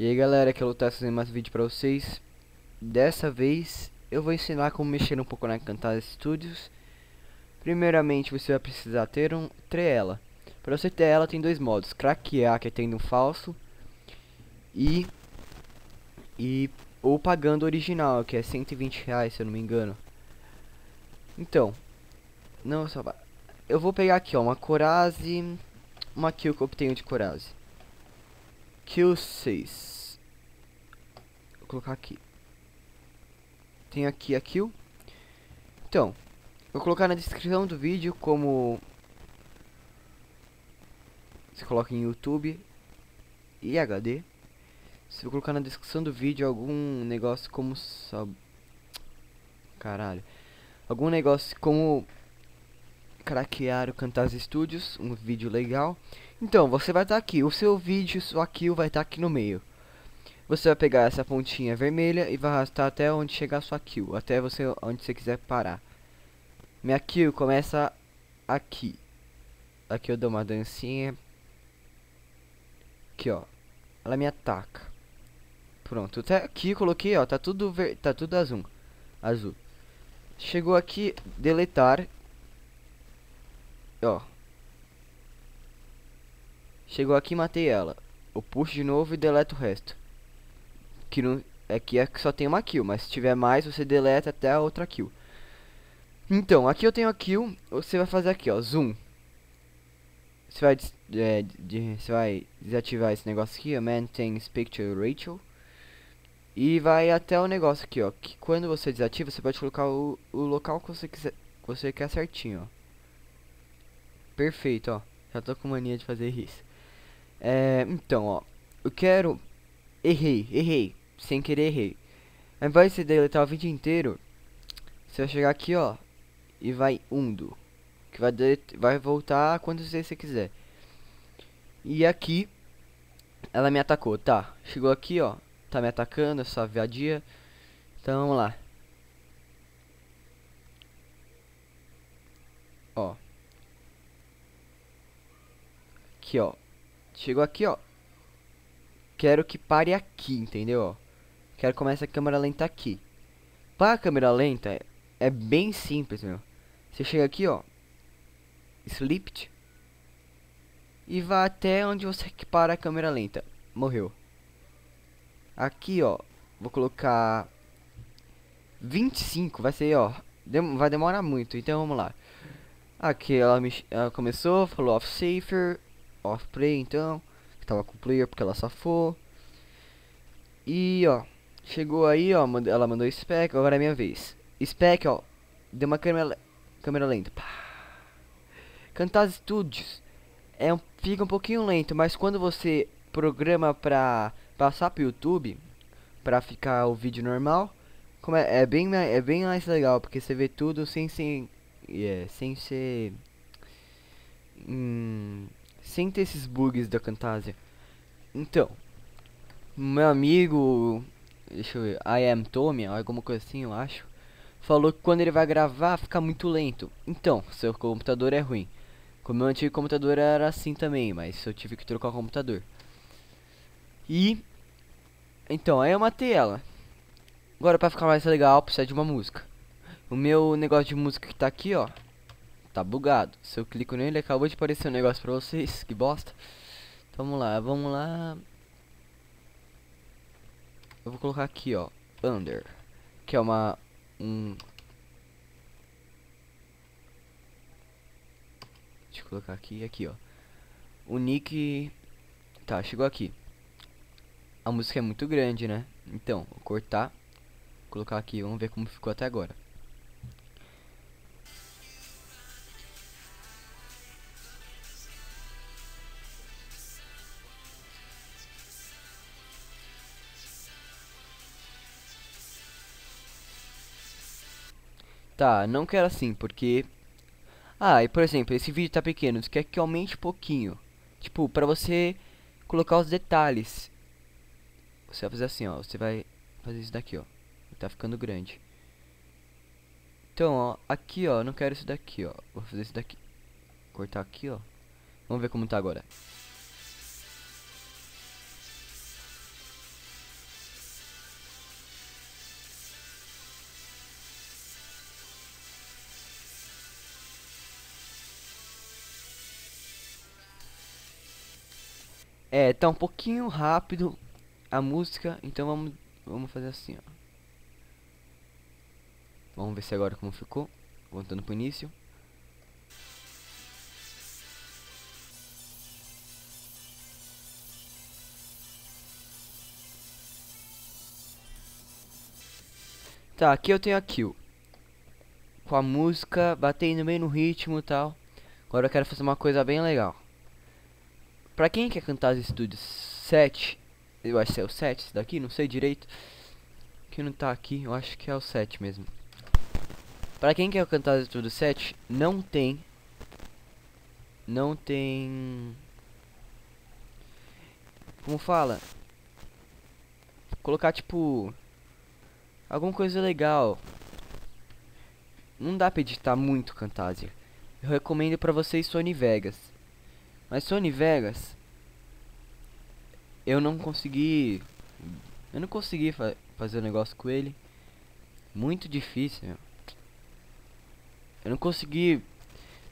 E aí galera, que eu tô fazendo mais vídeo pra vocês. Dessa vez eu vou ensinar como mexer um pouco na Camtasia Studios. Primeiramente você vai precisar ter um ter ela Pra você ter ela tem dois modos. Craquear, que é tendo um falso E E Ou pagando original, que é 120 reais se eu não me engano. Então Não, só Eu vou pegar aqui ó, uma Corase Uma kill que eu obtenho de Corase Kill 6. Vou colocar aqui. Tem aqui a kill. Então, vou colocar na descrição do vídeo como você coloca em YouTube e HD. Se eu colocar na descrição do vídeo algum negócio como sub... caralho, algum negócio como craquear o Camtasia Studios, um vídeo legal. Então, você vai estar tá aqui, o seu vídeo, sua kill vai estar tá aqui no meio. Você vai pegar essa pontinha vermelha e vai arrastar até onde chegar a sua kill, até você onde você quiser parar. Minha kill começa aqui. Aqui eu dou uma dancinha. Aqui, ó. Ela me ataca. Pronto, até aqui eu coloquei, ó, tá tudo ver, tá tudo azul. Azul. Chegou aqui, deletar. Ó, Chegou aqui e matei ela. Eu puxo de novo e deleto o resto. Que não, aqui é que só tem uma kill, mas se tiver mais você deleta até a outra kill. Então, aqui eu tenho a kill, você vai fazer aqui, ó, zoom. Você vai, é, de, você vai desativar esse negócio aqui, ó, Maintain Picture Ratio. E vai até o negócio aqui, ó, que quando você desativa, você pode colocar o, o local que você quiser, você quer certinho, ó. Perfeito, ó. Já tô com mania de fazer isso. É, então, ó. Eu quero... Errei, errei. Sem querer, errei. Ao invés de deletar o vídeo inteiro, você vai chegar aqui, ó. E vai undo. Que vai, vai voltar quando você quiser. E aqui, ela me atacou, tá. Chegou aqui, ó. Tá me atacando, essa viadia. Então, vamos lá. Ó. Aqui, ó. Chegou aqui, ó. Quero que pare aqui, entendeu? Ó. Quero que comece a câmera lenta aqui. Para a câmera lenta, é, bem simples, meu. Você chega aqui, ó. Slipped. E vai até onde você para a câmera lenta. Morreu. Aqui, ó. Vou colocar 25. Vai ser, ó. Dem vai demorar muito. Então vamos lá. Aqui ela, me, ela começou, falou off safer off play então. Que tava com o player porque ela safou. E ó, chegou aí, ó, ela mandou spec, agora é minha vez. Spec, ó, deu uma câmera, câmera lenta. Pá. Camtasia Studios é um, fica um pouquinho lento, mas quando você programa pra passar pro YouTube, pra ficar o vídeo normal, como é, é bem é bem mais legal, porque você vê tudo sem sem yeah, sem ser hum, sem ter esses bugs da Camtasia. Então, meu amigo, deixa eu ver, I am Tommy, alguma coisa assim, eu acho, falou que quando ele vai gravar fica muito lento. Então, seu computador é ruim. Como meu antigo computador era assim também, mas eu tive que trocar o computador. E então, aí eu matei ela. Agora para ficar mais legal, precisa de uma música. O meu negócio de música que tá aqui, ó, Tá bugado. Se eu clico nele, acabou de aparecer um negócio pra vocês. Que bosta. Então, vamos lá, vamos lá. Eu vou colocar aqui, ó. Under. Que é uma... Um... Deixa eu colocar aqui aqui, ó. O nick... Tá, chegou aqui. A música é muito grande, né? Então, vou cortar. Colocar aqui, vamos ver como ficou até agora. Tá, não quero assim, porque... Ah, e por exemplo, esse vídeo tá pequeno, você quer que aumente um pouquinho. Tipo, pra você colocar os detalhes. Você vai fazer assim, ó. Você vai fazer isso daqui, ó. Tá ficando grande. Então, ó, aqui, ó, não quero isso daqui, ó. Vou fazer isso daqui. Cortar aqui, ó. Vamos ver como tá agora. É, tá um pouquinho rápido a música, então vamos, vamos fazer assim, ó. Vamos ver se agora como ficou. Voltando pro início. Tá, aqui eu tenho a kill. Com a música batendo bem no ritmo e tal. Agora eu quero fazer uma coisa bem legal. Pra quem quer cantar os estúdios 7, eu acho que é o 7 esse daqui, não sei direito. Que não tá aqui, eu acho que é o 7 mesmo. Pra quem quer cantar os estúdios 7, não tem. Não tem. Como fala? Colocar tipo. Alguma coisa legal. Não dá pra editar muito Camtasia. Eu recomendo pra vocês Sony Vegas. Mas Sony Vegas eu não consegui eu não consegui fa fazer o um negócio com ele. Muito difícil. Meu. Eu não consegui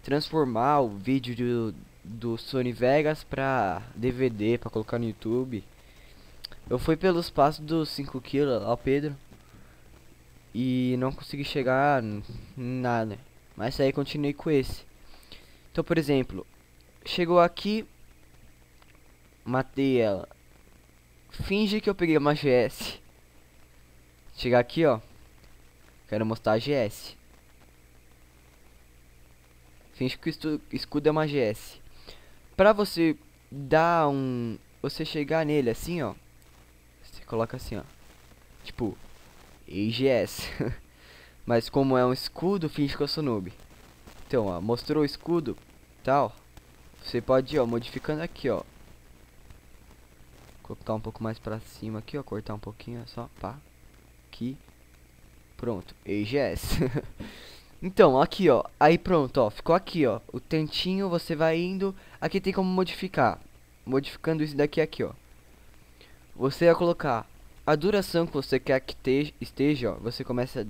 transformar o vídeo do, do Sony Vegas pra DVD, pra colocar no YouTube. Eu fui pelos passos dos 5kg ao Pedro. E não consegui chegar nada. Mas aí continuei com esse. Então, por exemplo, chegou aqui, matei ela. Finge que eu peguei uma GS. Chegar aqui, ó. Quero mostrar a GS. Finge que o escudo é uma GS. Pra você dar um... Você chegar nele assim, ó. Você coloca assim, ó. Tipo... EGS. Mas como é um escudo, finge que eu sou noob. Então, ó. Mostrou o escudo. Tal. Você pode ir, ó. Modificando aqui, ó. Colocar um pouco mais pra cima aqui, ó. Cortar um pouquinho, só. Pá. Aqui. Pronto. EGS. então, aqui, ó. Aí pronto, ó. Ficou aqui, ó. O tantinho, você vai indo. Aqui tem como modificar. Modificando isso daqui aqui, ó. Você vai colocar a duração que você quer que esteja, ó. Você começa...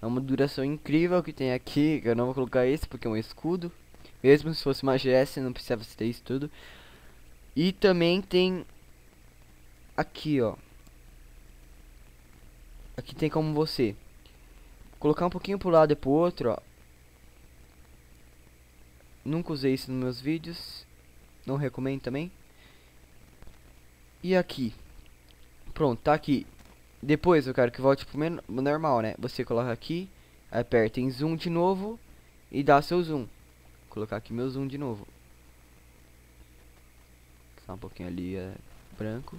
É uma duração incrível que tem aqui. Eu não vou colocar esse porque é um escudo. Mesmo se fosse uma GS, não precisava ter isso tudo. E também tem aqui, ó. Aqui tem como você colocar um pouquinho pro lado e pro outro, ó. Nunca usei isso nos meus vídeos. Não recomendo também. E aqui. Pronto, tá aqui. Depois eu quero que volte pro normal, né? Você coloca aqui, aperta em zoom de novo e dá seu zoom. Colocar aqui meu zoom de novo. Só um pouquinho ali é branco.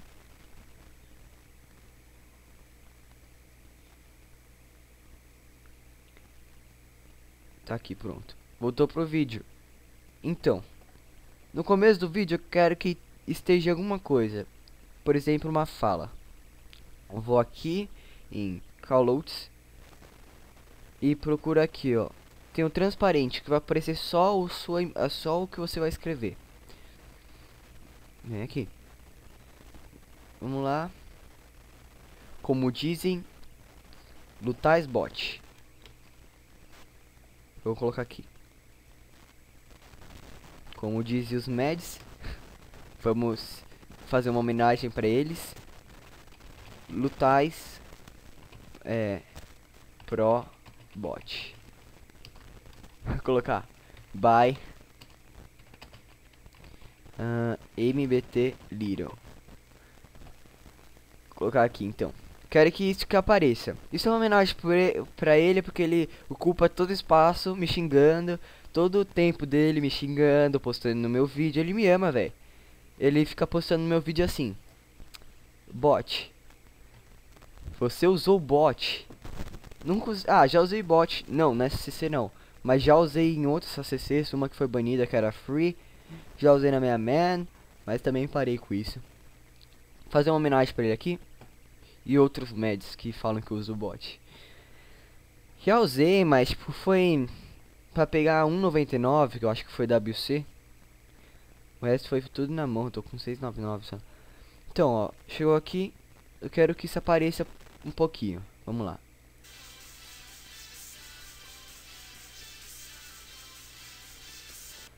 Tá aqui, pronto. Voltou pro vídeo. Então, no começo do vídeo eu quero que esteja alguma coisa. Por exemplo, uma fala. Eu vou aqui em callouts e procuro aqui, ó. Tem um transparente que vai aparecer só o sua, só o que você vai escrever. Vem aqui. Vamos lá. Como dizem, Lutais bot. Vou colocar aqui. Como dizem os Meds, vamos fazer uma homenagem para eles. Lutais é Pro Bot. Colocar by uh, MBT Little. Vou colocar aqui então. Quero que isso que apareça. Isso é uma homenagem pra ele, porque ele ocupa todo espaço me xingando. Todo o tempo dele me xingando, postando no meu vídeo. Ele me ama, velho. Ele fica postando no meu vídeo assim. Bot. Você usou bot. Nunca usei. Ah, já usei bot. Não, na SCC não. Mas já usei em outros ACCs. Uma que foi banida, que era free. Já usei na minha man. Mas também parei com isso. Fazer uma homenagem pra ele aqui e outros médios que falam que uso bot. Já usei, mas tipo, foi pra pegar 1,99, que eu acho que foi WC. O resto foi tudo na mão, tô com 6,99 só. Então, ó, chegou aqui, eu quero que isso apareça um pouquinho. Vamos lá.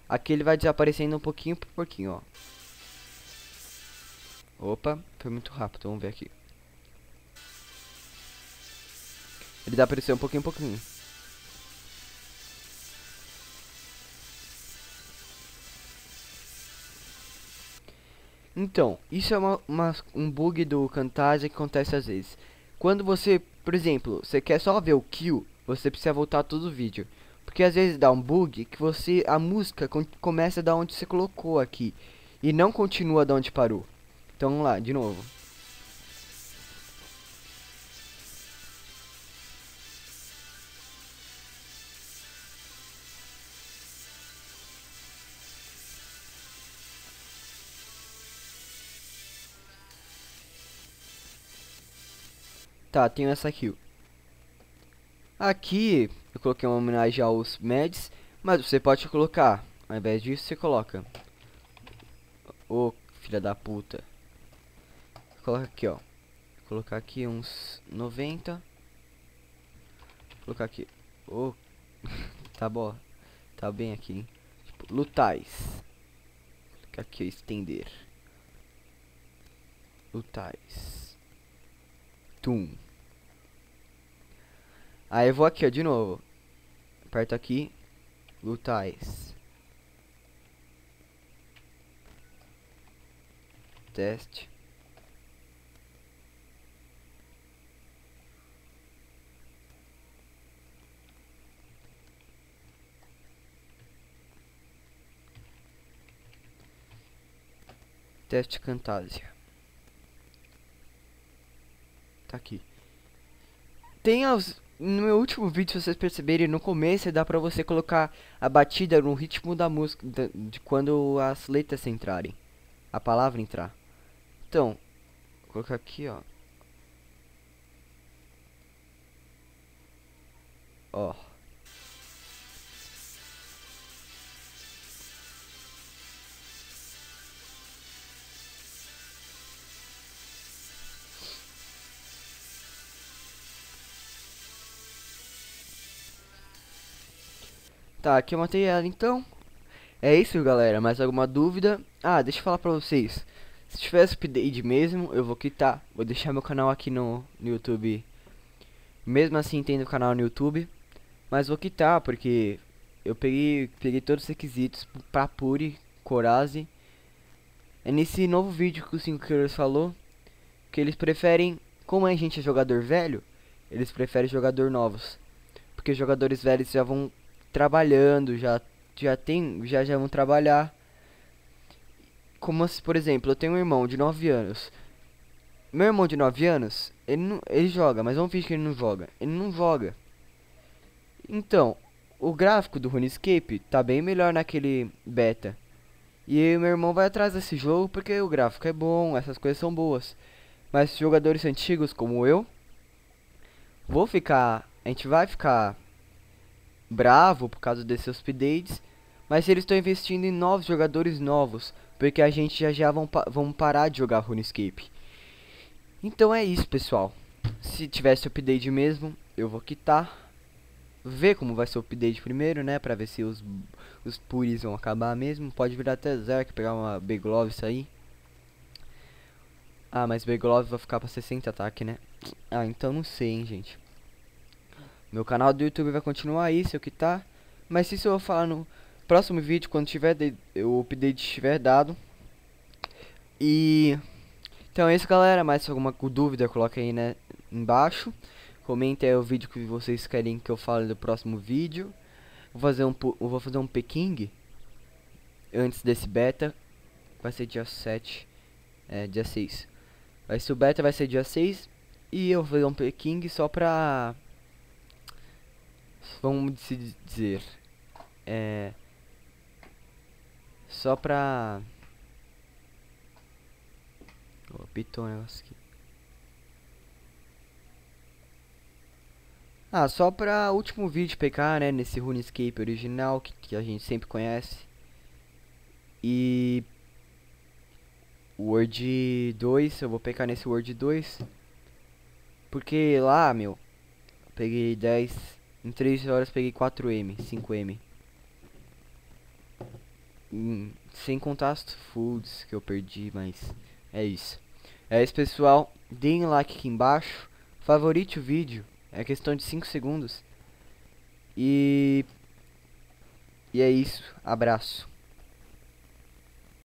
Aqui ele vai desaparecendo um pouquinho por pouquinho, ó. Opa, foi muito rápido, vamos ver aqui. Ele aparecer um pouquinho, um pouquinho. Então, isso é uma, uma, um bug do Camtasia que acontece às vezes. Quando você, por exemplo, você quer só ver o kill, você precisa voltar todo o vídeo. Porque às vezes dá um bug que você a música com, começa da onde você colocou aqui e não continua da onde parou. Então vamos lá, de novo. Tá, tenho essa aqui. Aqui eu coloquei uma homenagem aos Meds, mas você pode colocar, ao invés disso você coloca. Ô, oh, filha da puta. Coloca aqui, ó. Vou colocar aqui uns 90. Vou colocar aqui. Oh, tá bom. Tá bem aqui? Tipo, lutais. Colocar aqui, estender. Lutais. Tum. Aí eu vou aqui, ó, de novo. Aperto aqui. Lutais. Teste. Teste Camtasia. Tá aqui. Tem os, no meu último vídeo, se vocês perceberem, no começo dá pra você colocar a batida no ritmo da música, de, quando as letras entrarem, a palavra entrar. Então, vou colocar aqui, ó. Ó. Tá, aqui eu matei ela então. É isso, galera. Mais alguma dúvida? Ah, deixa eu falar pra vocês. Se tivesse update mesmo, eu vou quitar. Vou deixar meu canal aqui no, no YouTube. Mesmo assim, tendo canal no YouTube. Mas vou quitar, porque eu peguei, peguei todos os requisitos pra Puri, Coraze. É nesse novo vídeo que o 5 Killers falou. Que eles preferem, como a gente é jogador velho, eles preferem jogador novos. Porque jogadores velhos já vão trabalhando, já já tem, já já vão trabalhar. Como se, por exemplo, eu tenho um irmão de 9 anos. Meu irmão de 9 anos, ele não, ele joga, mas vamos fingir que ele não joga. Ele não joga. Então, o gráfico do RuneScape tá bem melhor naquele beta. E meu irmão vai atrás desse jogo porque o gráfico é bom, essas coisas são boas. Mas jogadores antigos como eu, vou ficar, a gente vai ficar bravo por causa desses updates, mas eles estão investindo em novos jogadores novos, porque a gente já já vão, pa vão parar de jogar RuneScape. Então é isso, pessoal. Se tivesse update mesmo, eu vou quitar. Ver como vai ser o update primeiro, né? Pra ver se os, os puris vão acabar mesmo. Pode virar até Zerk, pegar uma Beglove isso aí. Ah, mas Beglove vai ficar pra 60 ataque, né? Ah, então não sei, hein, gente. Meu canal do YouTube vai continuar isso, é o que tá. Mas isso eu vou falar no próximo vídeo, quando tiver o update estiver dado. E... Então é isso, galera. Mais alguma dúvida, coloca aí, né, embaixo. Comenta aí o vídeo que vocês querem que eu fale do próximo vídeo. Vou fazer um, vou fazer um Peking antes desse beta. Vai ser dia 7, é, dia 6. Vai ser o beta, vai ser dia 6. E eu vou fazer um Peking só pra vamos dizer, é, só pra, apitou um negócio aqui. Ah, só pra último vídeo pegar, né, nesse RuneScape original que, que a gente sempre conhece. E o Word 2, eu vou pegar nesse Word 2. Porque lá, meu, peguei 10 em 3 horas peguei 4M, 5M. Hum, sem contar as foods que eu perdi, mas é isso. É isso, pessoal. Deem like aqui embaixo. Favorite o vídeo. É questão de 5 segundos. E... E é isso. Abraço.